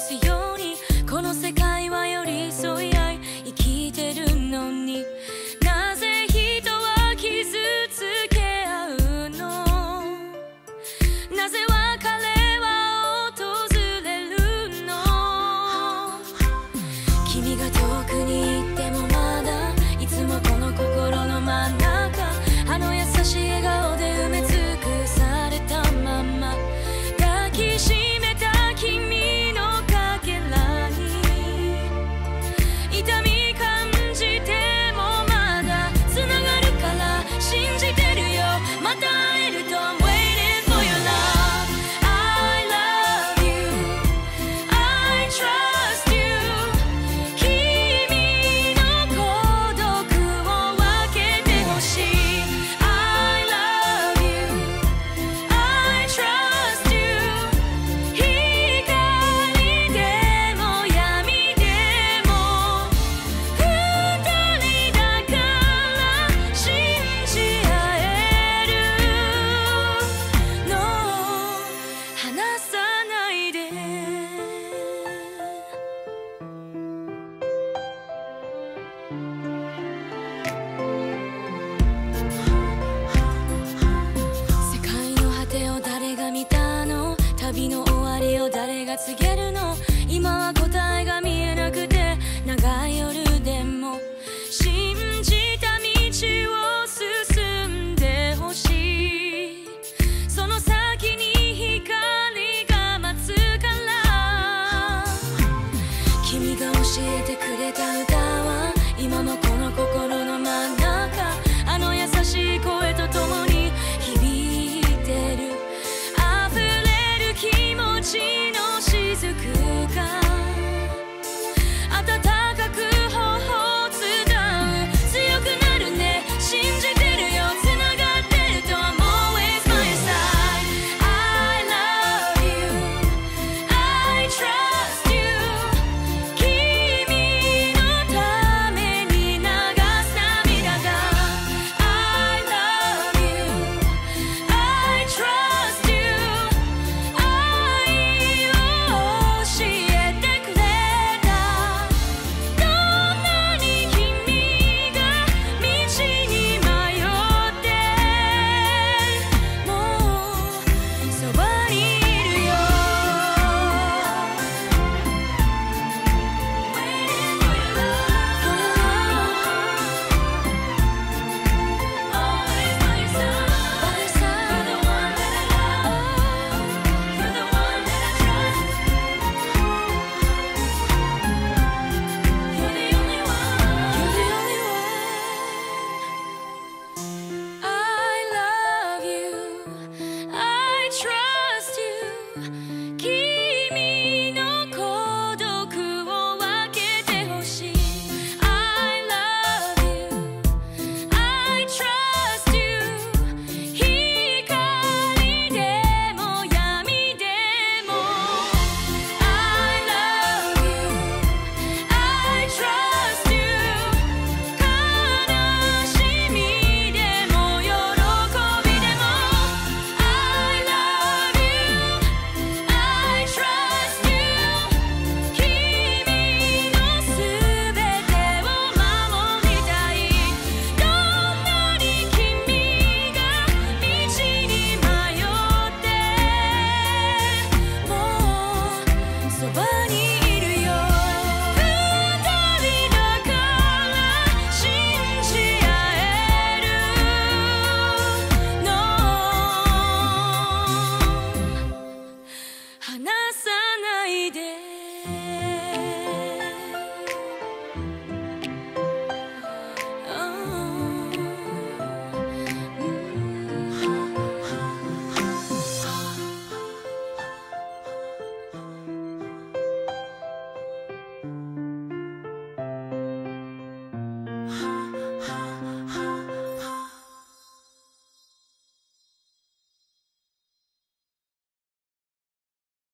si yo が告げるの。今は答え Keep 離さ